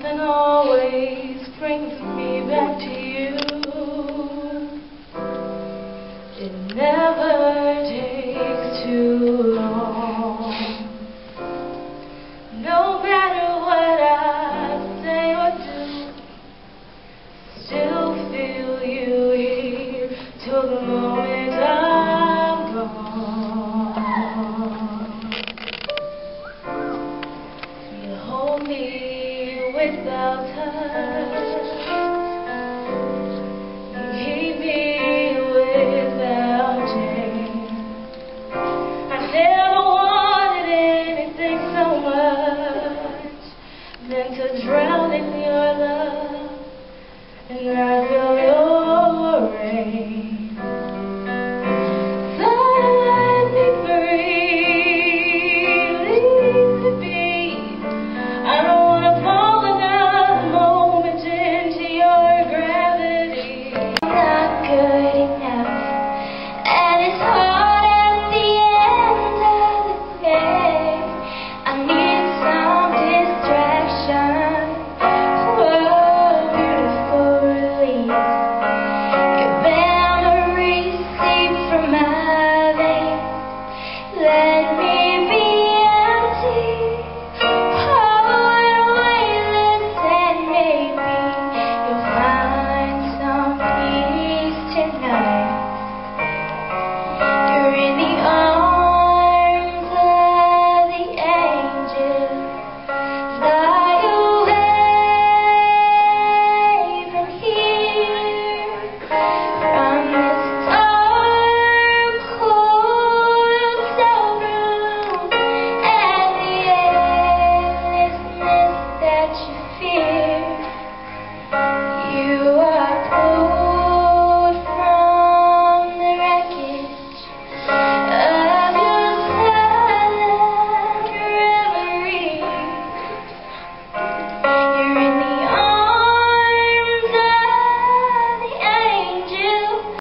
Something always brings me back to you. It never takes too long. No matter what I say or do, still feel you here till the moment without touch. You me without change. I never wanted anything so much than to drown in your love and I